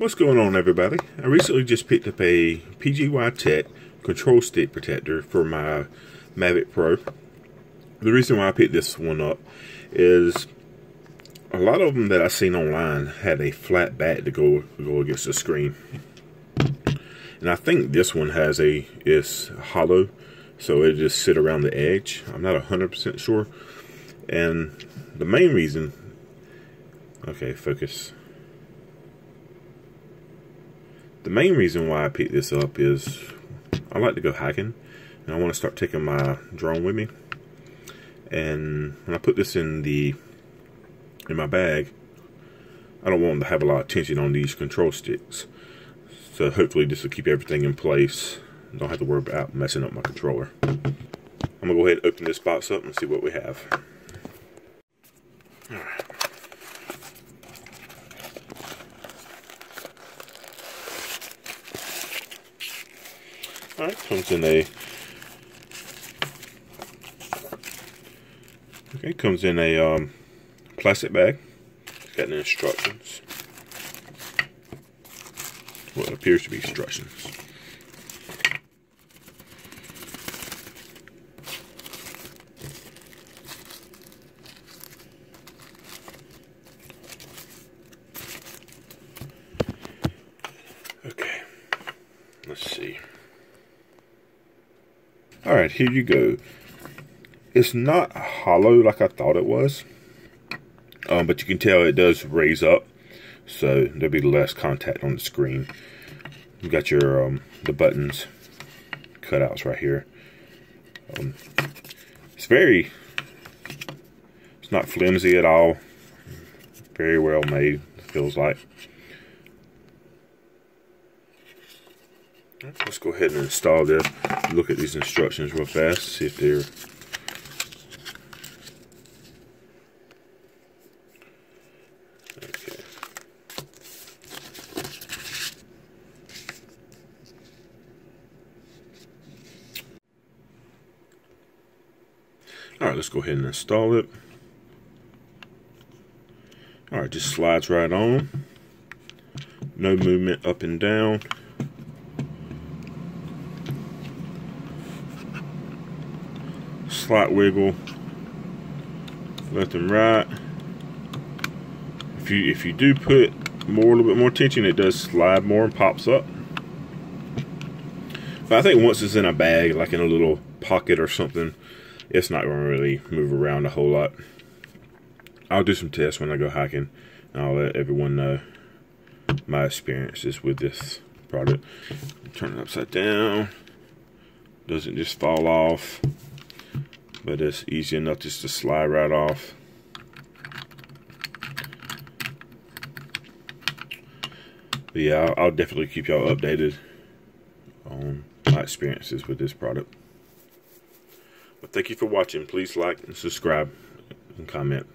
What's going on everybody? I recently just picked up a PGY Tech control stick protector for my Mavic Pro. The reason why I picked this one up is a lot of them that I've seen online had a flat back to go go against the screen. And I think this one has a is hollow, so it just sit around the edge. I'm not 100% sure. And the main reason, okay, focus the main reason why I picked this up is I like to go hiking and I want to start taking my drone with me. And when I put this in the in my bag I don't want to have a lot of tension on these control sticks. So hopefully this will keep everything in place. Don't have to worry about messing up my controller. I'm gonna go ahead and open this box up and see what we have. Alright Alright, comes in a Okay, comes in a um, plastic bag. It's got the instructions. What appears to be instructions. Okay, let's see. All right, here you go. It's not hollow like I thought it was, um, but you can tell it does raise up, so there'll be less contact on the screen. You got your um, the buttons cutouts right here. Um, it's very, it's not flimsy at all. Very well made, feels like. Let's go ahead and install this. Look at these instructions real fast, see if they're okay. Alright, let's go ahead and install it. Alright, just slides right on. No movement up and down. Slight wiggle left and right. If you if you do put more a little bit more tension it does slide more and pops up. But I think once it's in a bag like in a little pocket or something it's not going to really move around a whole lot. I'll do some tests when I go hiking and I'll let everyone know my experiences with this product. Turn it upside down. Doesn't just fall off but it's easy enough just to slide right off. But yeah, I'll, I'll definitely keep y'all updated on my experiences with this product. But thank you for watching. Please like and subscribe and comment.